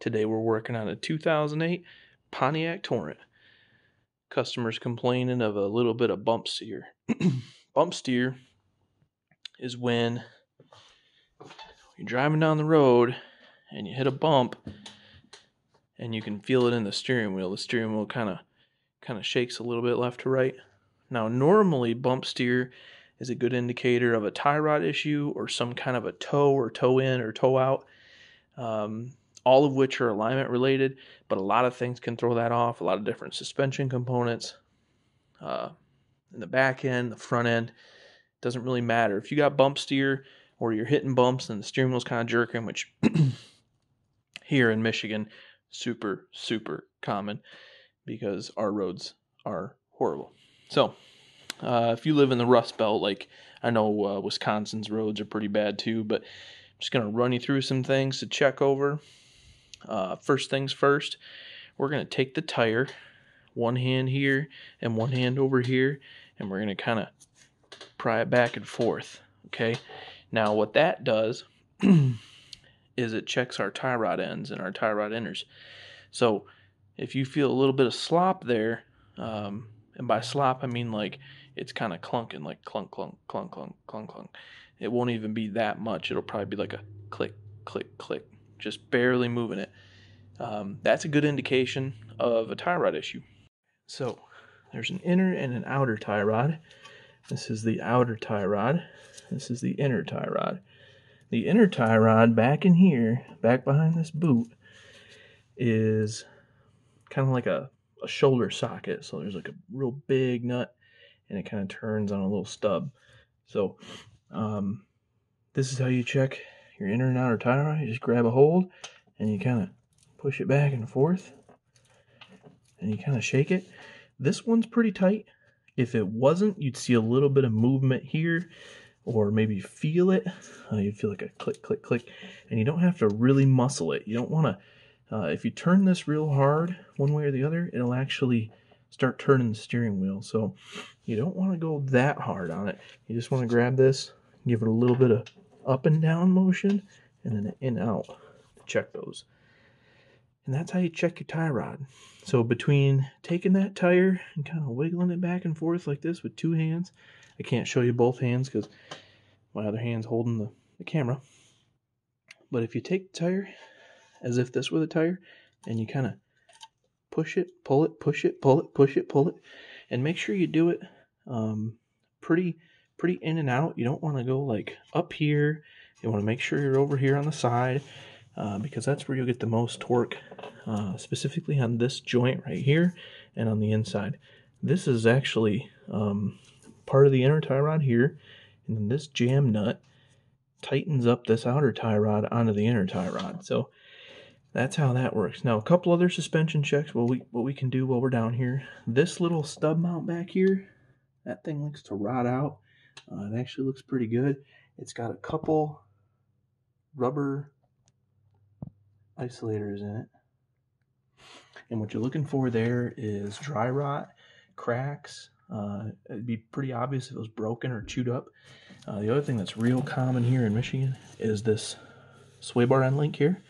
Today we're working on a 2008 Pontiac Torrent. Customers complaining of a little bit of bump steer. bump steer is when you're driving down the road and you hit a bump and you can feel it in the steering wheel. The steering wheel kind of kind of shakes a little bit left to right. Now normally bump steer is a good indicator of a tie rod issue or some kind of a toe or toe in or toe out. Um, all of which are alignment related, but a lot of things can throw that off. A lot of different suspension components uh, in the back end, the front end. Doesn't really matter. If you got bump steer or you're hitting bumps and the steering wheel's kind of jerking, which here in Michigan, super, super common because our roads are horrible. So, uh, if you live in the Rust Belt, like I know uh, Wisconsin's roads are pretty bad too, but I'm just going to run you through some things to check over uh, first things first, we're going to take the tire, one hand here and one hand over here, and we're going to kind of pry it back and forth. Okay. Now, what that does is it checks our tie rod ends and our tie rod inners. So, if you feel a little bit of slop there, um, and by slop I mean like it's kind of clunking, like clunk, clunk, clunk, clunk, clunk, clunk. It won't even be that much. It'll probably be like a click, click, click, just barely moving it. Um, that's a good indication of a tie rod issue. So there's an inner and an outer tie rod. This is the outer tie rod. This is the inner tie rod. The inner tie rod back in here, back behind this boot, is kind of like a, a shoulder socket. So there's like a real big nut and it kind of turns on a little stub. So um, this is how you check your inner and outer tie rod. You just grab a hold and you kind of push it back and forth and you kind of shake it. This one's pretty tight. If it wasn't, you'd see a little bit of movement here or maybe feel it. Uh, you'd feel like a click, click, click. And you don't have to really muscle it. You don't want to, uh, if you turn this real hard one way or the other, it'll actually start turning the steering wheel. So you don't want to go that hard on it. You just want to grab this, give it a little bit of up and down motion, and then in out to check those. And that's how you check your tie rod. So between taking that tire and kind of wiggling it back and forth like this with two hands, I can't show you both hands because my other hand's holding the, the camera. But if you take the tire as if this were the tire and you kind of push it, pull it, push it, pull it, push it, pull it, and make sure you do it um, pretty pretty in and out. You don't want to go like up here. You want to make sure you're over here on the side uh, because that's where you'll get the most torque, uh, specifically on this joint right here and on the inside. This is actually um, part of the inner tie rod here, and then this jam nut tightens up this outer tie rod onto the inner tie rod. So that's how that works. Now, a couple other suspension checks. What we what we can do while we're down here. This little stub mount back here, that thing likes to rot out. Uh, it actually looks pretty good. It's got a couple rubber isolators in it. And what you're looking for there is dry rot, cracks. Uh, it'd be pretty obvious if it was broken or chewed up. Uh, the other thing that's real common here in Michigan is this sway bar end link here.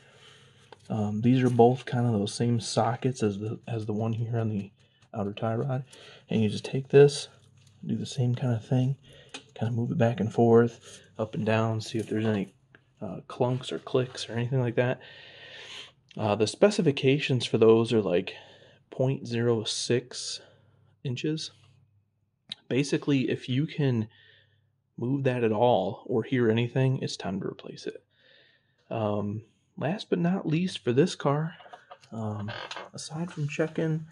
Um, these are both kind of those same sockets as the as the one here on the outer tie rod, and you just take this, do the same kind of thing, kind of move it back and forth, up and down, see if there's any uh, clunks or clicks or anything like that. Uh, the specifications for those are like 0.06 inches. Basically, if you can move that at all or hear anything, it's time to replace it. Um, last but not least, for this car, um, aside from checking,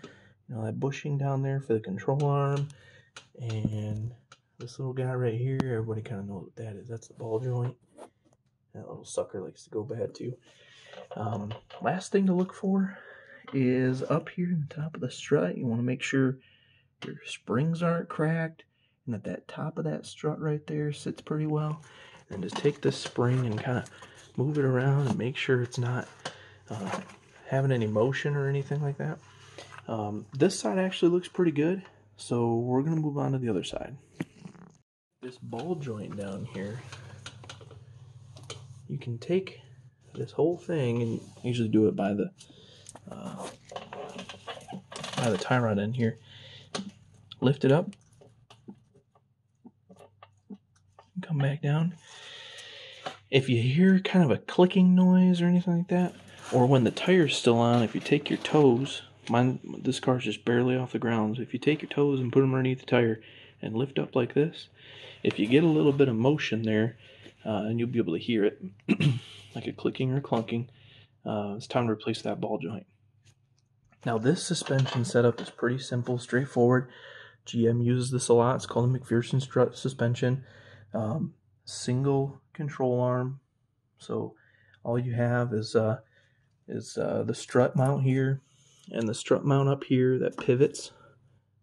you know, that bushing down there for the control arm, and this little guy right here, everybody kind of knows what that is. That's the ball joint. That little sucker likes to go bad too. Um, last thing to look for is up here in the top of the strut. You want to make sure your springs aren't cracked, and that that top of that strut right there sits pretty well. And just take this spring and kind of move it around and make sure it's not uh, having any motion or anything like that. Um, this side actually looks pretty good, so we're going to move on to the other side. This ball joint down here, you can take this whole thing and usually do it by the uh, by the tie rod end here. Lift it up, come back down. If you hear kind of a clicking noise or anything like that, or when the tire's still on, if you take your toes, mine this car's just barely off the ground. So if you take your toes and put them underneath the tire and lift up like this, if you get a little bit of motion there, uh, and you'll be able to hear it, like a clicking or clunking, uh, it's time to replace that ball joint. Now this suspension setup is pretty simple, straightforward. GM uses this a lot. It's called a MacPherson strut suspension. Um, single control arm. So all you have is uh, is uh, the strut mount here and the strut mount up here that pivots.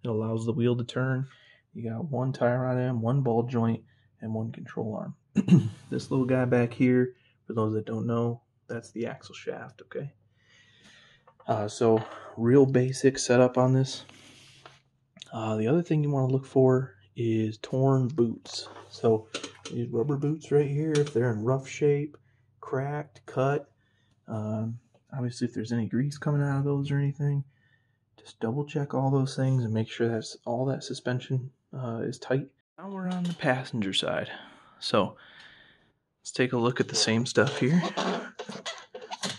It allows the wheel to turn. You got one tie rod end, one ball joint, and one control arm. this little guy back here, for those that don't know, that's the axle shaft, okay? Uh, so, real basic setup on this. Uh, the other thing you want to look for is torn boots. So, these rubber boots right here, if they're in rough shape, cracked, cut, um, obviously if there's any grease coming out of those or anything, just double check all those things and make sure that's all that suspension uh, is tight. Now we're on the passenger side. So let's take a look at the same stuff here.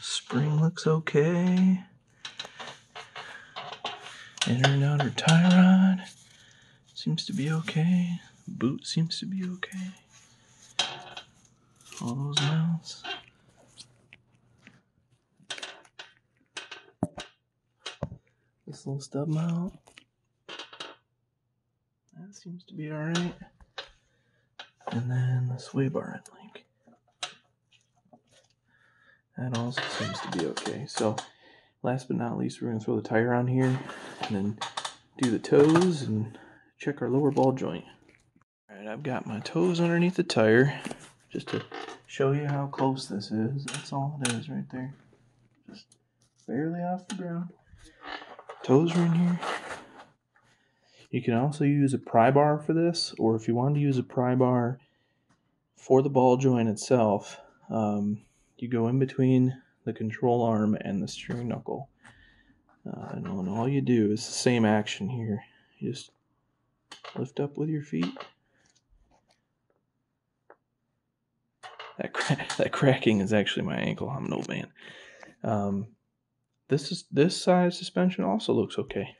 Spring looks okay. Inner and outer tie rod seems to be okay. Boot seems to be okay. All those mounts. Little stub mount. That seems to be alright. And then the sway bar end link. That also seems to be okay. So last but not least, we're going to throw the tire on here and then do the toes and check our lower ball joint. Alright, I've got my toes underneath the tire just to show you how close this is. That's all it is right there. Just barely off the ground. Toes are in here. You can also use a pry bar for this, or if you want to use a pry bar for the ball joint itself, um, you go in between the control arm and the steering knuckle. Uh, and all you do is the same action here. You just lift up with your feet. That cra- that cracking is actually my ankle. I'm an old man. Um, this is this side suspension also looks okay.